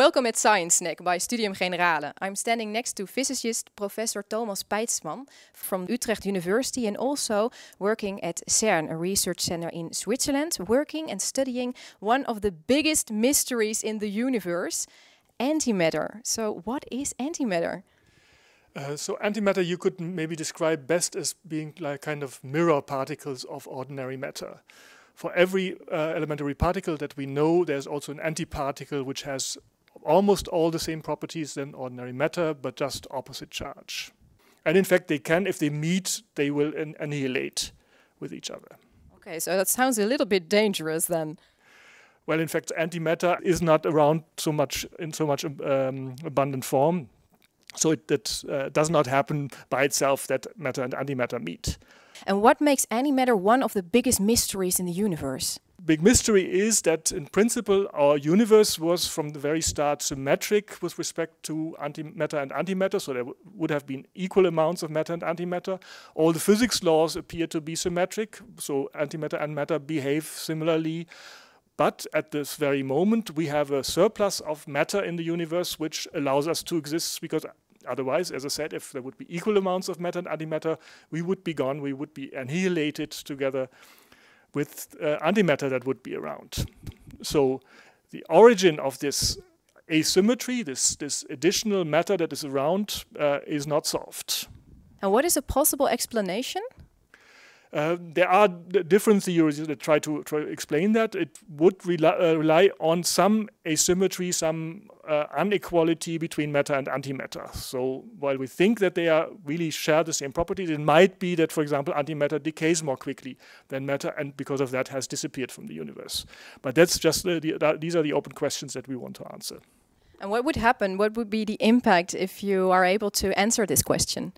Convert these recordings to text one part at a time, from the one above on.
Welcome at Science Snack by Studium Generale. I'm standing next to physicist Professor Thomas Peitzmann from Utrecht University and also working at CERN, a research center in Switzerland, working and studying one of the biggest mysteries in the universe, antimatter. So what is antimatter? Uh, so antimatter you could maybe describe best as being like kind of mirror particles of ordinary matter. For every uh, elementary particle that we know, there's also an antiparticle which has almost all the same properties than ordinary matter, but just opposite charge. And in fact, they can, if they meet, they will an annihilate with each other. Okay, so that sounds a little bit dangerous then. Well, in fact, antimatter is not around so much in so much um, abundant form, so it, it uh, does not happen by itself that matter and antimatter meet. And what makes antimatter one of the biggest mysteries in the universe? Big mystery is that in principle our universe was from the very start symmetric with respect to antimatter and antimatter, so there would have been equal amounts of matter and antimatter. All the physics laws appear to be symmetric, so antimatter and matter behave similarly. But at this very moment, we have a surplus of matter in the universe which allows us to exist because otherwise, as I said, if there would be equal amounts of matter and antimatter, we would be gone, we would be annihilated together with uh, antimatter that would be around. So the origin of this asymmetry, this, this additional matter that is around, uh, is not solved. And what is a possible explanation? Uh, there are different theories that try to, try to explain that. It would rely, uh, rely on some asymmetry, some uh, inequality between matter and antimatter. So while we think that they are really share the same properties, it might be that, for example, antimatter decays more quickly than matter, and because of that has disappeared from the universe. But that's just the, the, these are the open questions that we want to answer. And what would happen? What would be the impact if you are able to answer this question?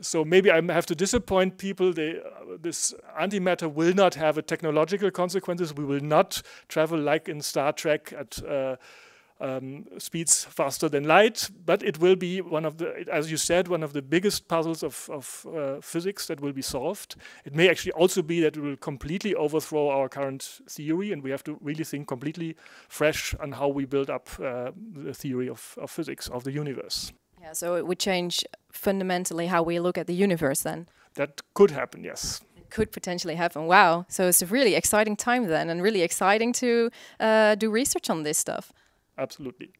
So maybe I have to disappoint people. They, uh, this antimatter will not have a technological consequences. We will not travel like in Star Trek at uh, um, speeds faster than light, but it will be one of the, as you said, one of the biggest puzzles of, of uh, physics that will be solved. It may actually also be that it will completely overthrow our current theory, and we have to really think completely fresh on how we build up uh, the theory of, of physics of the universe. Yeah, so it would change fundamentally how we look at the universe then. That could happen, yes. It could potentially happen. Wow. So it's a really exciting time then and really exciting to uh, do research on this stuff. Absolutely.